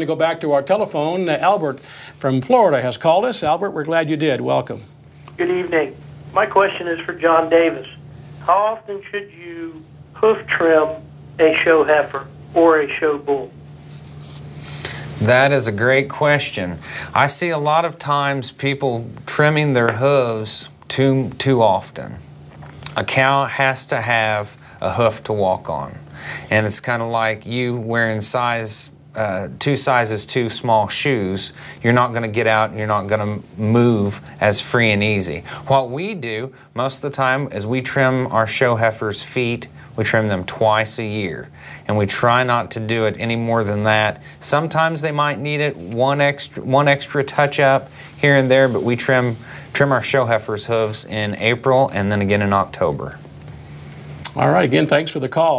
to go back to our telephone. Uh, Albert from Florida has called us. Albert, we're glad you did. Welcome. Good evening. My question is for Jon Davis. How often should you hoof trim a show heifer or a show bull? That is a great question. I see a lot of times people trimming their hooves too too often. A cow has to have a hoof to walk on. And it's kind of like you wearing size uh, two sizes too small shoes, you're not going to get out and you're not going to move as free and easy. What we do most of the time is we trim our show heifers' feet. We trim them twice a year, and we try not to do it any more than that. Sometimes they might need it one extra one extra touch up here and there, but we trim trim our show heifers' hooves in April and then again in October. All right, again, thanks for the call.